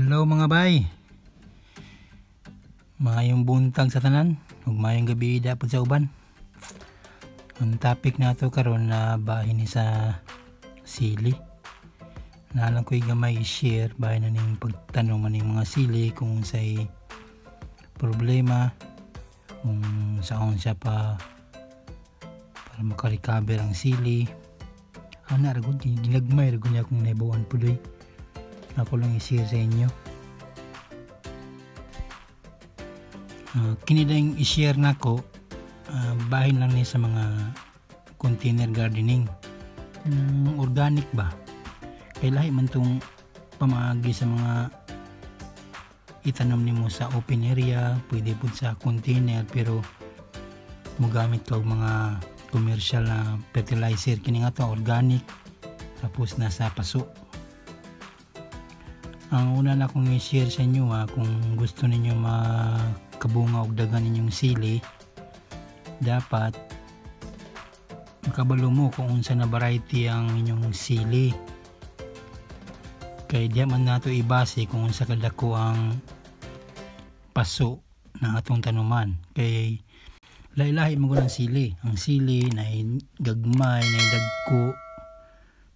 Hello mga bay. Mayong buntag sa tanan, ug mayong gabi dapat sa uban. Ang topic nato karon na bahin ni sa sili. Nalang ko'y gamay i-share bahin na ning pagtanong man ning mga sili kung say problema kung saan siya pa para makarecover ang sili. Ana ra gud ginagmay ra gud niya kung naibawan puloy ako lang i-share sa inyo. Uh, kini lang i-share nako uh, bahin lang ni sa mga container gardening. Um, organic ba? Kay lahi man tong pamaagi sa mga itanom nimo sa open area pwede pud sa container pero mogamit ka og mga commercial na fertilizer. Kini nga to organic tapos nasa paso ang una na kong i-share sa inyo ha, kung gusto ninyo makabunga og dagan ninyong sili, dapat makabalo mo kung unsa na variety ang inyong sili. Kay di man nato ibase kung unsa kadako ang paso ng atong tanuman. Kay lahi-lahi mo ng sili. Ang sili na gagmay, na dagko,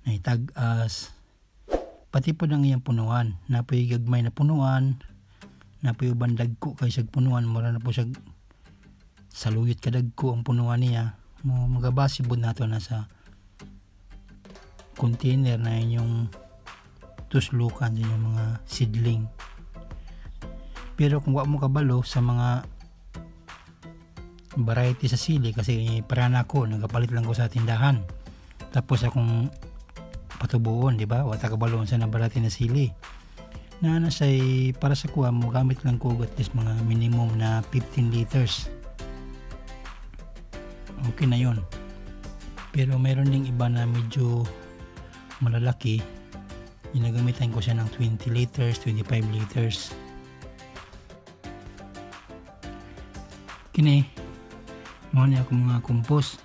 na tag-as, pati po ang iyang punuan. Napoy gagmay na punuan. Napoy uban dagko kay sag punuan. Mura na po sag saluyot kadagko ang punuan niya. Mo magabasi bud nato na sa container na inyong tuslukan sa inyong mga seedling. Pero kung wa mo kabalo sa mga variety sa sili kasi para na ako nagapalit lang ko sa tindahan. Tapos akong patubuon di ba? Wata kabalon sa nabalati na sili. Na ano say para sa kuha mo gamit lang ko at least mga minimum na 15 liters. Okay na yon pero meron ding iba na medyo malalaki. Ginagamitan ko siya ng 20 liters 25 liters. Kini mo niya ako mga compost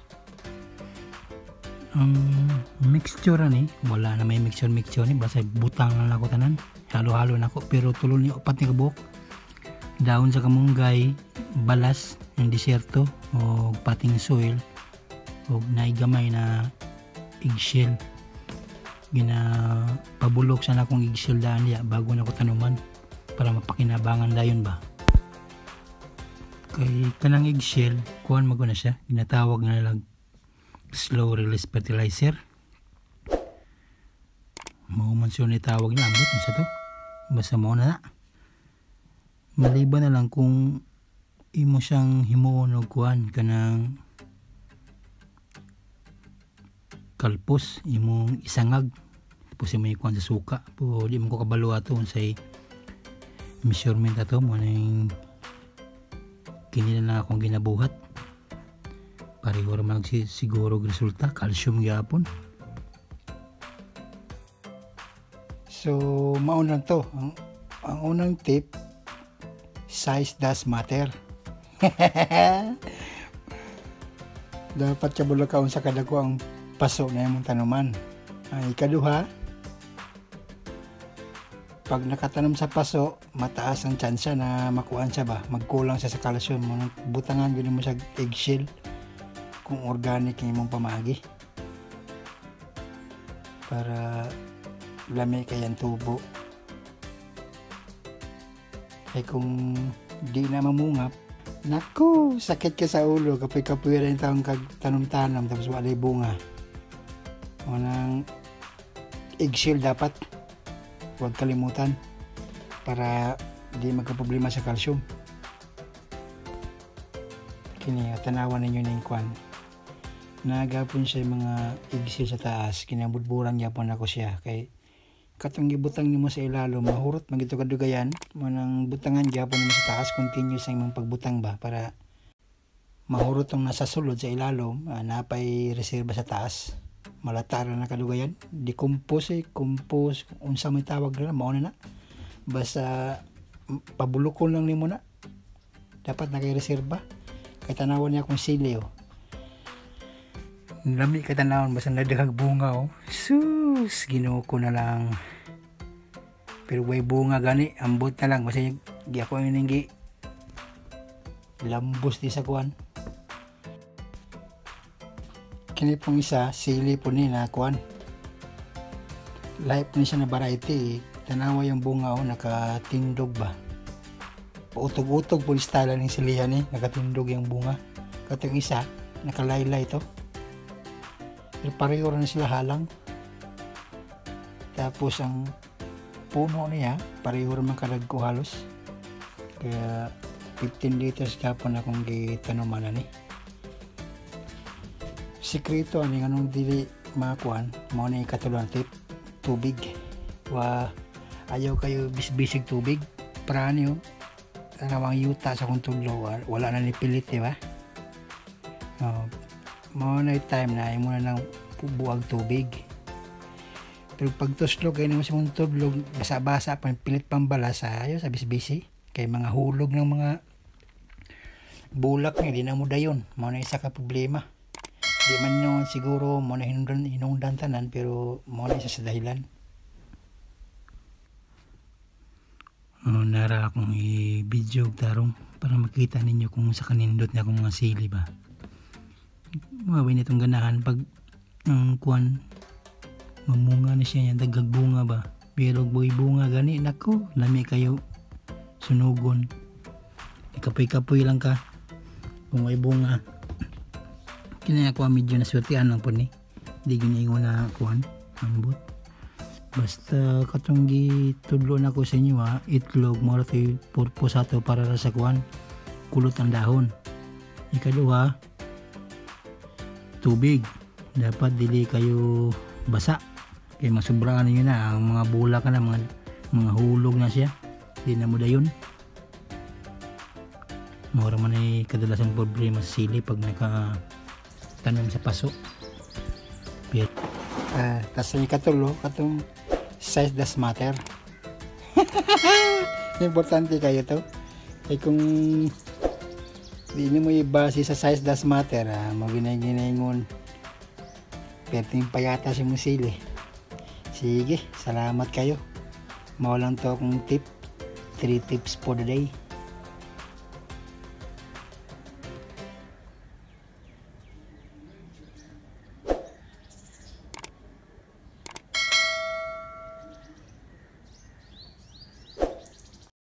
ang mixture ni wala na may mixture mixture ni. Basta butang lang ako tanan. Halo-halo na ako pero tulon ni upat ni kabuk daon sa kamunggay balas ng disyerto o pating soil o naigamay na eggshell. Gina pabulok sa akong eggshell daan niya bago na ko tanuman para mapakinabangan dayon ba? Kay kanang eggshell kuhan mago na siya ginatawag na lang slow release fertilizer. Mao man siya ni tawag na ambot sa to. Basta mo na maliban na lang kung imo siyang himuon og kuan kanang kalpos imong isangag. Tapos imo ikuan sa suka. Po di mo ko kabalo ato unsay measurement ato. Mo nang kini na akong ginabuhat pareho raman siguro resulta calcium gyapon so mauna to. Ang, ang unang tip size does matter. Dapat kabalo ka sa kadako ang paso na imong tanuman. Ang ikaduha pag nakatanom sa paso, mataas ang tsansa na makuhaan siya ba, magkulang siya sa calcium. Butangan gano'n mo sa eggshell kung organic yung imong pamagi. Para lami kayang tubo. Ay kung di na mamungap naku sakit ka sa ulo kapag kapuwi rin taong tanong-tanong tapos wala bunga. Manang eggshell dapat. Huwag kalimutan para di magka-problema sa calcium. Kini tanawan ninyo ning kwan nagapon siya mga igsil sa taas kinabudburan gyapon ako siya. Kay katong gibutang nimo sa ilalo mahurot magito kadugayan manang butangan gyapon nimo sa taas continuous ang imong pagbutang ba para mahurot tong nasa sulod sa ilalo uh, napay reserba sa taas. Malatara na kadugayan. Decompose eh compose unsa may tawag na mao na na. Basta pabulukon lang nimo na. Dapat nakay reserba. Kay tanawan niya kung sili oh lami ka tanawon basta nadagag bunga oh. Sus ginoo ko na lang. Pero way bunga gani ambot na lang. Basta gi ako yung gi lambos di sa kuan kini pong isa sili po ni na kuan life ni siya na variety. Tanawa yung bunga oh nakatindog ba? Pautog-utog po style ng silihan eh. Nakatindog yung bunga. Katong isa nakalaylay to pareho rin sila halang. Tapos ang puno niya pareho rin kadagko halos. Kaya 15 liters kapon akong gitanuman ani. Sikreto ani anong dili makuan mo na ikatulong tip tubig. Wa ayaw kayo bisbisig tubig. Para niyo tanawang yuta sa kung tudlo wala na ni pilit di ba? Oh, mo na time na ay muna ng buwag tubig. Pero pag tuslo kayo naman sa mong tudlog basa-basa pa pilit pambala sa ayo sa bisbisi. Kay mga hulog ng mga bulak niya di na mo dayon. Mo na isa ka problema. Di man yun siguro mo na hinungdan, hinungdan tanan pero mo na isa sa dahilan. Oh, nara akong i-video tarong para makita ninyo kung sa kanindot na akong mga sili ba mawin itong ganahan pag ang kuan mamunga na siya yan dagag bunga ba? Pero boy bunga gani nako lami kayo sunugon. Ikapoy-kapoy lang ka. Kung may bunga kinaya ko medyo na swertian lang po ni. Hindi ginaingon na kuan ambot basta katong gitudlo na ko sa inyo ha itlog mo ito purpose ato para sa kuan kulot ang dahon. Ikaduha tubig. Dapat dili kayo basa. Kaya masubra ninyo na ang mga bula ka na mga, mga hulog na siya. Hindi na mo dayon mura man ay kadalasan problema sa sili pag naka tanom sa paso. Uh, tas yung katulo katong size does matter. Importante kayo to. Ay kung di mo ibase sa size does matter ah, maginay-ginayngon. Perting payata si musili sige salamat kayo. Mawalan to akong tip. 3 tips for the day